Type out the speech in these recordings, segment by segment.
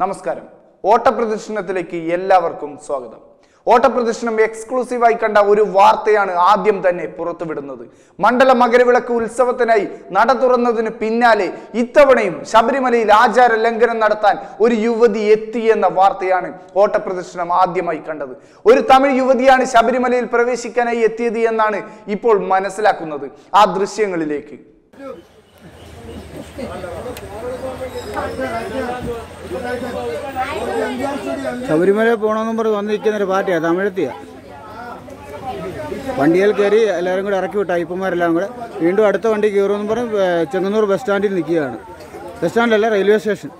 നമസ്കാരം. ഓട്ടപ്രദർശനത്തിലേക്ക് എല്ലാവർക്കും സ്വാഗതം. ഓട്ടപ്രദർശനം എക്സ്ക്ലൂസീവായി കണ്ട ഒരു വാർത്തയാണ് ആദ്യം തന്നെ പുറത്തുവിടുന്നത്. മണ്ഡല മകരവിളക്ക് ഉത്സവത്തിനായി നട തുറന്നതിന് പിന്നാലെ ഇത്തവണയും ശബരിമലയിൽ ആചാര ലംഘനം നടത്താൻ ഒരു യുവതി എത്തി എന്ന വാർത്തയാണ് ഓട്ടപ്രദർശനം ആദ്യമായി കണ്ടത്. ഒരു തമിഴ് യുവതിയാണ് ശബരിമലയിൽ പ്രവേശിക്കാനായി എത്തിയത് എന്നാണ് ഇപ്പോൾ മനസ്സിലാക്കുന്നത്. ആ ദൃശ്യങ്ങളിലേക്ക്. ശബരിമല പോണമെന്നും പറഞ്ഞ് വന്നിരിക്കുന്നൊരു പാർട്ടിയാണ് തമിഴത്തിയാ വണ്ടിയിൽ കയറി എല്ലാവരും കൂടെ ഇറക്കി വിട്ട അയ്യപ്പന്മാരെല്ലാം കൂടെ വീണ്ടും അടുത്ത വണ്ടി കയറുമെന്ന് പറഞ്ഞ് ചെങ്ങന്നൂർ ബസ് സ്റ്റാൻഡിൽ നിൽക്കുകയാണ് ബസ് സ്റ്റാൻഡിലല്ല റെയിൽവേ സ്റ്റേഷൻ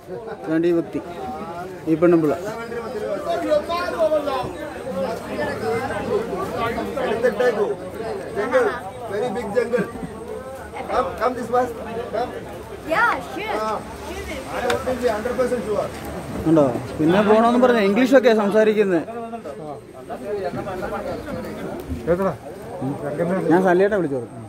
വേണ്ട ഈ വ്യക്തി ഈ jungle. Come, come this bus. Come. Yeah, sure. I 100% sure. ഉണ്ടോ പിന്നെ പോണോന്ന് പറഞ്ഞ ഇംഗ്ലീഷ് ഒക്കെ സംസാരിക്കുന്നത് ഞാൻ സല്ലിയേട്ടാ വിളിച്ചു പറഞ്ഞു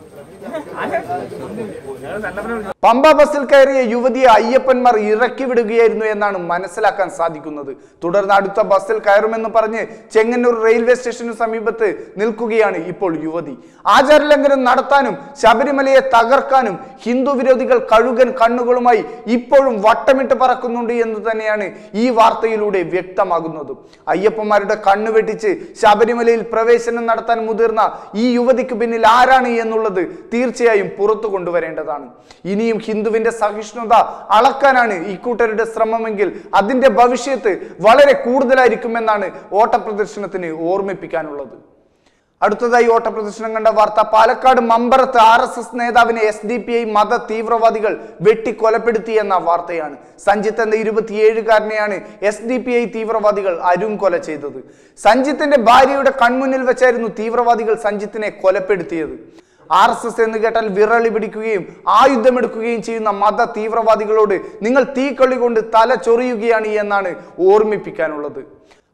പമ്പ ബസ്സിൽ കയറിയ യുവതിയെ അയ്യപ്പന്മാർ ഇറക്കി വിടുകയായിരുന്നു എന്നാണ് മനസ്സിലാക്കാൻ സാധിക്കുന്നത്. തുടർന്ന് അടുത്ത ബസ്സിൽ കയറുമെന്ന് പറഞ്ഞ് ചെങ്ങന്നൂർ റെയിൽവേ സ്റ്റേഷനു സമീപത്ത് നിൽക്കുകയാണ് ഇപ്പോൾ യുവതി. ആചാരലംഘനം നടത്താനും ശബരിമലയെ തകർക്കാനും ഹിന്ദു വിരോധികൾ കഴുകൻ കണ്ണുകളുമായി ഇപ്പോഴും വട്ടമിട്ട് പറക്കുന്നുണ്ട് എന്ന് തന്നെയാണ് ഈ വാർത്തയിലൂടെ വ്യക്തമാകുന്നത്. അയ്യപ്പന്മാരുടെ കണ്ണു വെട്ടിച്ച് ശബരിമലയിൽ പ്രവേശനം നടത്താൻ മുതിർന്ന ഈ യുവതിക്ക് പിന്നിൽ ആരാണ് എന്നുള്ളത് തീർച്ചയായും കൊണ്ടുവരേണ്ടതാണ്. ഇനിയും ഹിന്ദുവിന്റെ സഹിഷ്ണുത അളക്കാനാണ് ഇക്കൂട്ടരുടെ ശ്രമമെങ്കിൽ അതിന്റെ ഭവിഷ്യത്ത് വളരെ കൂടുതലായിരിക്കുമെന്നാണ് ഓട്ടപ്രദർശനത്തിന് ഓർമ്മിപ്പിക്കാനുള്ളത്. അടുത്തതായി ഓട്ടപ്രദർശനം കണ്ട വാർത്ത പാലക്കാട് മമ്പറത്ത് ആർ എസ് എസ് നേതാവിനെ എസ് ഡി പി ഐ മത തീവ്രവാദികൾ വെട്ടിക്കൊലപ്പെടുത്തി എന്ന വാർത്തയാണ്. സഞ്ജിത്ത് എന്ന ഇരുപത്തിയേഴുകാരനെയാണ് എസ് ഡി പി ഐ തീവ്രവാദികൾ അരും കൊല ചെയ്തത്. സഞ്ജിത്തിന്റെ ഭാര്യയുടെ കൺമുന്നിൽ വെച്ചായിരുന്നു തീവ്രവാദികൾ സഞ്ജിത്തിനെ കൊലപ്പെടുത്തിയത്. ആർ എസ് എസ് എന്ന് കേട്ടാൽ വിറളി പിടിക്കുകയും ആയുധമെടുക്കുകയും ചെയ്യുന്ന മത തീവ്രവാദികളോട് നിങ്ങൾ തീക്കളി കൊണ്ട് തല ചൊറിയുകയാണ് എന്നാണ് ഓർമ്മിപ്പിക്കാനുള്ളത്.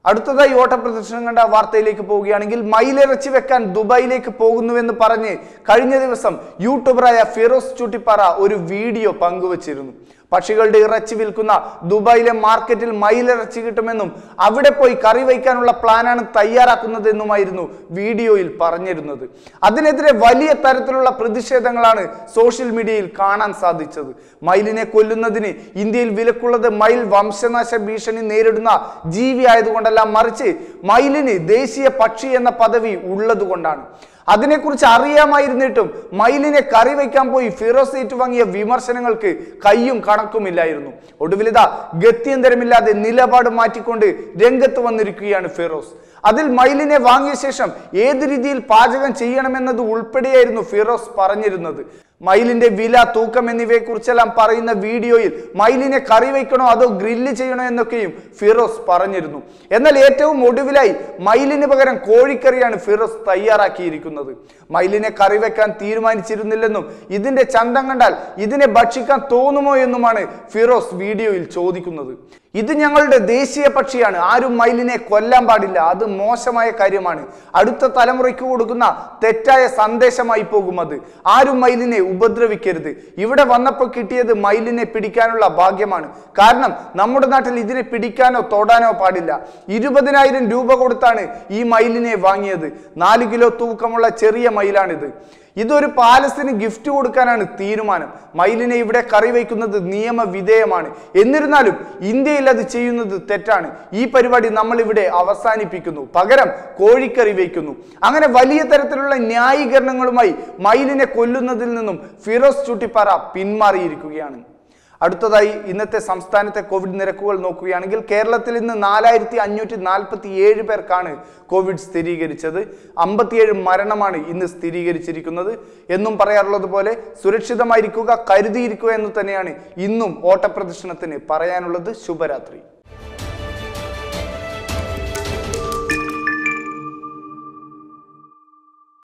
അടുത്തതായി ഓട്ടപ്രദർശനം കണ്ട വാർത്തയിലേക്ക് പോവുകയാണെങ്കിൽ മയിലിറച്ചി വെക്കാൻ ദുബായിലേക്ക് പോകുന്നുവെന്ന് പറഞ്ഞ് കഴിഞ്ഞ ദിവസം യൂട്യൂബറായ ഫിറോസ് ചുട്ടിപ്പാറ ഒരു വീഡിയോ പങ്കുവച്ചിരുന്നു. പക്ഷികളുടെ ഇറച്ചി വിൽക്കുന്ന ദുബായിലെ മാർക്കറ്റിൽ മയിലിറച്ചി കിട്ടുമെന്നും അവിടെ പോയി കറി വയ്ക്കാനുള്ള പ്ലാനാണ് തയ്യാറാക്കുന്നതെന്നുമായിരുന്നു വീഡിയോയിൽ പറഞ്ഞിരുന്നത്. അതിനെതിരെ വലിയ തരത്തിലുള്ള പ്രതിഷേധങ്ങളാണ് സോഷ്യൽ മീഡിയയിൽ കാണാൻ സാധിച്ചത്. മയിലിനെ കൊല്ലുന്നതിന് ഇന്ത്യയിൽ വിലക്കുള്ളത് മയിൽ വംശനാശ ഭീഷണി നേരിടുന്ന ജീവി ആയതുകൊണ്ടല്ല മറിച്ച് മയിലിന് ദേശീയ പക്ഷി എന്ന പദവി ഉള്ളതുകൊണ്ടാണ്. അതിനെക്കുറിച്ച് അറിയാമായിരുന്നിട്ടും മയിലിനെ കറി വയ്ക്കാൻ പോയി ഫിറോസ് ഏറ്റുവാങ്ങിയ വിമർശനങ്ങൾക്ക് കയ്യും കണക്കുമില്ലായിരുന്നു ഒടുവിലിതാ ഗത്യന്തരമില്ലാതെ നിലപാട് മാറ്റിക്കൊണ്ട് രംഗത്ത് വന്നിരിക്കുകയാണ് ഫിറോസ്. അതിൽ മയിലിനെ വാങ്ങിയ ശേഷം ഏത് രീതിയിൽ പാചകം ചെയ്യണമെന്നത് ഉൾപ്പെടെയായിരുന്നു ഫിറോസ് പറഞ്ഞിരുന്നത്. മയിലിന്റെ വില തൂക്കം എന്നിവയെക്കുറിച്ചെല്ലാം പറയുന്ന വീഡിയോയിൽ മയിലിനെ കറി വയ്ക്കണോ അതോ ഗ്രില്ല് ചെയ്യണോ എന്നൊക്കെയും ഫിറോസ് പറഞ്ഞിരുന്നു. എന്നാൽ ഏറ്റവും ഒടുവിലായി മയിലിന് പകരം കോഴിക്കറിയാണ് ഫിറോസ് തയ്യാറാക്കിയിരിക്കുന്നത്. മയിലിനെ കറി വെക്കാൻ തീരുമാനിച്ചിരുന്നില്ലെന്നും ഇതിന്റെ ചന്തം കണ്ടാൽ ഇതിനെ ഭക്ഷിക്കാൻ തോന്നുമോ എന്നുമാണ് ഫിറോസ് വീഡിയോയിൽ ചോദിക്കുന്നത്. ഇത് ഞങ്ങളുടെ ദേശീയ പക്ഷിയാണ്. ആരും മയിലിനെ കൊല്ലാൻ പാടില്ല. അത് മോശമായ കാര്യമാണ്. അടുത്ത തലമുറയ്ക്ക് കൊടുക്കുന്ന തെറ്റായ സന്ദേശമായി പോകും അത്. ആരും മയിലിനെ ഉപദ്രവിക്കരുത്. ഇവിടെ വന്നപ്പോൾ കിട്ടിയത് മയിലിനെ പിടിക്കാനുള്ള ഭാഗ്യമാണ്. കാരണം നമ്മുടെ നാട്ടിൽ ഇതിനെ പിടിക്കാനോ തൊടാനോ പാടില്ല. ഇരുപതിനായിരം രൂപ കൊടുത്താണ് ഈ മയിലിനെ വാങ്ങിയത്. നാല് കിലോ തൂക്കമുള്ള ചെറിയ മയിലാണിത്. ഇതൊരു പാലസിന് ഗിഫ്റ്റ് കൊടുക്കാനാണ് തീരുമാനം. മയിലിനെ ഇവിടെ കറി വയ്ക്കുന്നത് നിയമവിധേയമാണ്. എന്നിരുന്നാലും ഇന്ത്യയിൽ അത് ചെയ്യുന്നത് തെറ്റാണ്. ഈ പരിപാടി നമ്മൾ ഇവിടെ അവസാനിപ്പിക്കുന്നു. പകരം കോഴിക്കറി വയ്ക്കുന്നു. അങ്ങനെ വലിയ തരത്തിലുള്ള ന്യായീകരണങ്ങളുമായി മയിലിനെ കൊല്ലുന്നതിൽ നിന്നും ഫിറോസ് ചുട്ടിപ്പാറ പിന്മാറിയിരിക്കുകയാണ്. അടുത്തതായി ഇന്നത്തെ സംസ്ഥാനത്തെ കോവിഡ് നിരക്കുകൾ നോക്കുകയാണെങ്കിൽ കേരളത്തിൽ ഇന്ന് നാലായിരത്തി അഞ്ഞൂറ്റി നാൽപ്പത്തി ഏഴ് പേർക്കാണ് കോവിഡ് സ്ഥിരീകരിച്ചത്. അമ്പത്തിയേഴ് മരണമാണ് ഇന്ന് സ്ഥിരീകരിച്ചിരിക്കുന്നത്. എന്നും പറയാറുള്ളത് പോലെ സുരക്ഷിതമായിരിക്കുക കരുതിയിരിക്കുക എന്ന് തന്നെയാണ് ഇന്നും ഓട്ടപ്രദർശനത്തിന് പറയാനുള്ളത്. ശുഭരാത്രി.